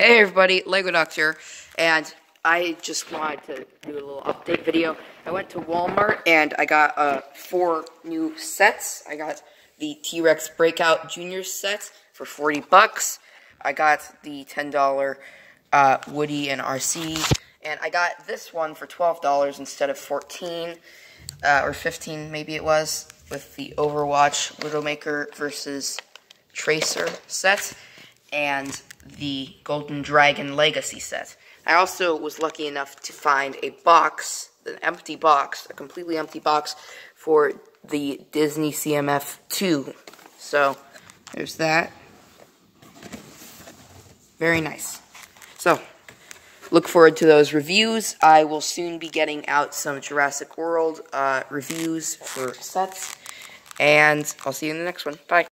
Hey everybody, Lego Docs here, and I just wanted to do a little update video. I went to Walmart and I got uh, four new sets. I got the T-Rex Breakout Junior set for 40 bucks. I got the $10 uh, Woody and RC, and I got this one for $12 instead of 14 uh, or 15 maybe it was, with the Overwatch Widowmaker versus Tracer set and the Golden Dragon Legacy set. I also was lucky enough to find a box, an empty box, a completely empty box for the Disney CMF 2. So, there's that. Very nice. So, look forward to those reviews. I will soon be getting out some Jurassic World uh, reviews for sets. And I'll see you in the next one. Bye.